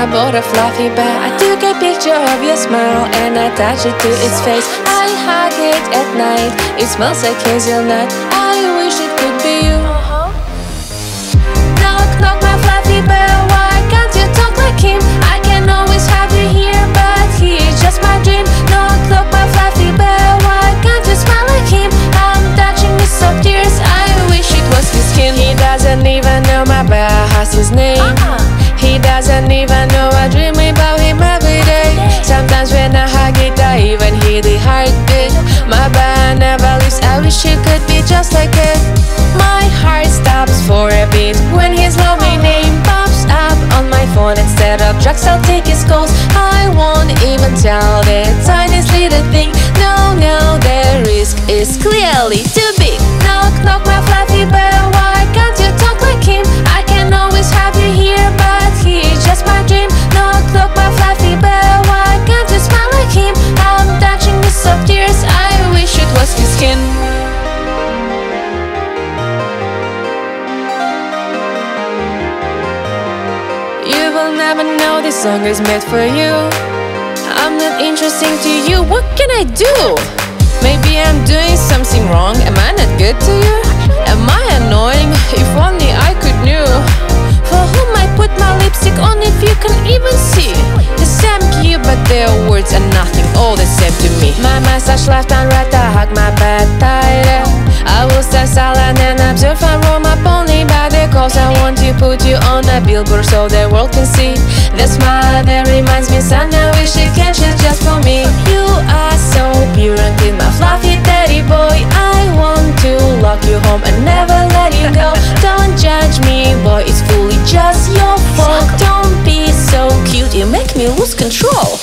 I bought a fluffy bed. I took a picture of your smile and attached it to its face. I hug it at night. It smells like hazelnut. I wish it could be you. Uh-huh. Knock, knock, my fluffy bed. Why can't you talk like him? I can always have you here, but he's just my dream. Doesn't even know I dream about him every day. Sometimes when I hug it, I even hear the heartbeat. My band never leaves. I wish it could be just like it. My heart stops for a beat when his lovely name pops up on my phone instead of drugs. I'll take his calls. I won't even tell the tiniest little thing. No, no, the risk is You will never know this song is made for you. I'm not interesting to you. What can I do? Maybe I'm doing something wrong. Am I not good to you? Am I annoying? If only I could know. For whom I put my lipstick on, if you can even see. The same you, but their words are nothing. All the same to me. My massage left unread. I hug my bed tighter. I will stay silent and observe and roll my pony by the cause I want put you on a billboard so the world can see. The smile that reminds me sun I wish it can share just for me. You are so pure and clean my fluffy teddy boy. I want to lock you home and never let you go. Don't judge me boy it's fully just your fault. Don't be so cute you make me lose control